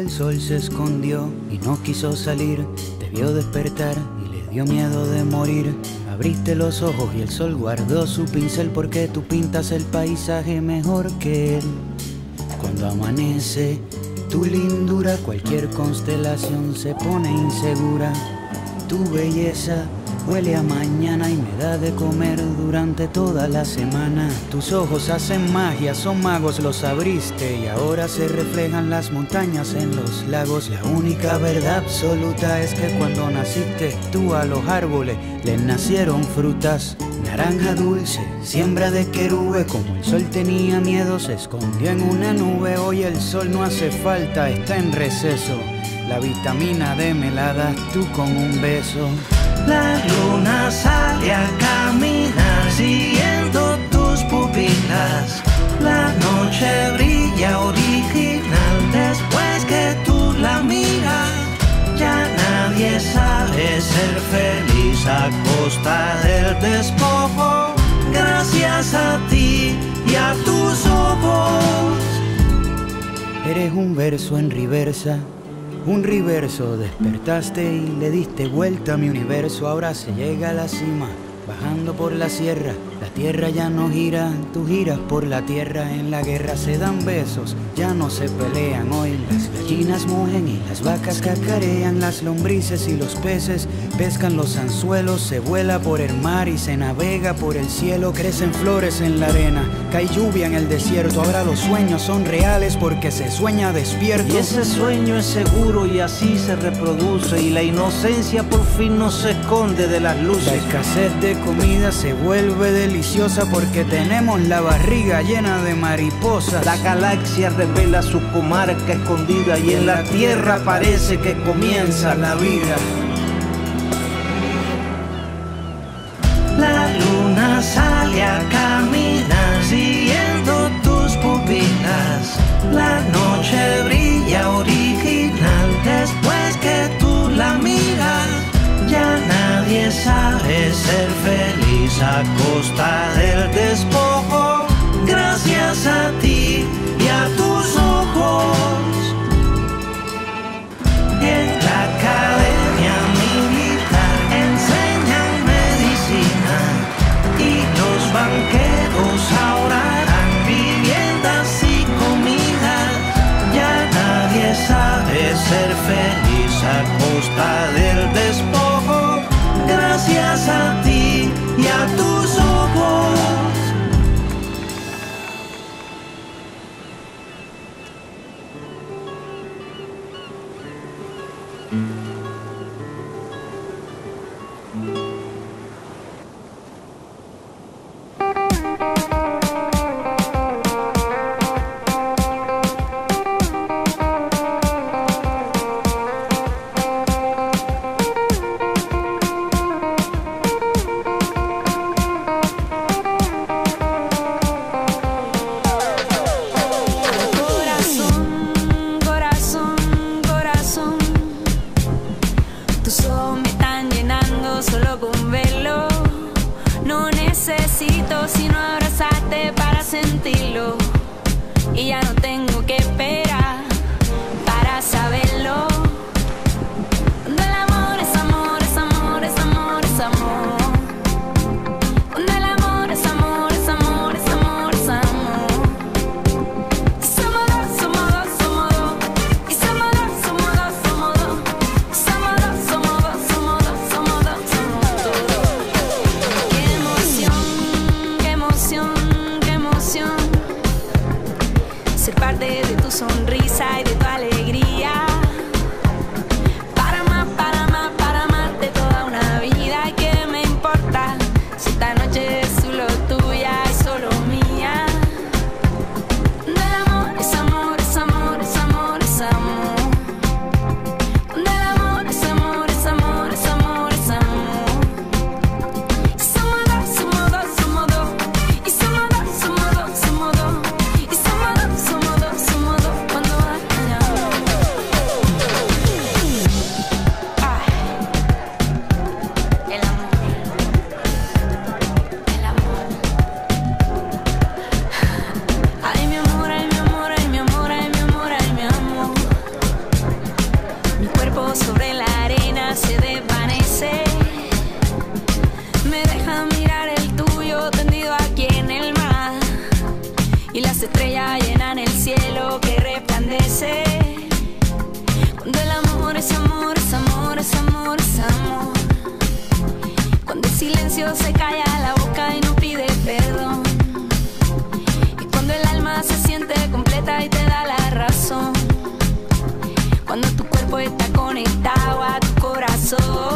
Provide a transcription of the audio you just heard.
el sol se escondió y no quiso salir. Te vio despertar y le dio miedo de morir. Abriste los ojos y el sol guardó su pincel porque tú pintas el paisaje mejor que él. Cuando amanece, tu lindura, cualquier constelación se pone insegura. Tu belleza Huele a mañana y me da de comer durante toda la semana. Tus ojos hacen magia, son magos, los abriste y ahora se reflejan las montañas en los lagos. La única verdad absoluta es que cuando naciste tú a los árboles les nacieron frutas. Naranja dulce, siembra de querube, como el sol tenía miedo, se escondió en una nube. Hoy el sol no hace falta, está en receso. La vitamina D me tú con un beso. La luna sale a caminar siguiendo tus pupilas. La noche brilla original después que tú la miras. Ya nadie sabe ser feliz a costa del despojo. Gracias a ti y a tus ojos. Eres un verso en reversa un reverso, despertaste y le diste vuelta a mi universo, ahora se llega a la cima, bajando por la sierra, la tierra ya no gira, tú giras por la tierra, en la guerra se dan besos, ya no se pelean hoy, las gallinas mugen y las vacas cacarean, las lombrices y los peces pescan los anzuelos, se vuela por el mar y se navega por el cielo, crecen flores en la arena, cae lluvia en el desierto, ahora los sueños son reales porque se sueña despierto. Y ese sueño es seguro y así se reproduce y la inocencia por fin no se esconde de las luces. La escasez de comida se vuelve deliciosa porque tenemos la barriga llena de mariposas. La galaxia revela su comarca escondida y en la tierra parece que comienza la vida. La luna sale a necesito si no abrazarte para sentirlo. Y ya no tengo que esperar. so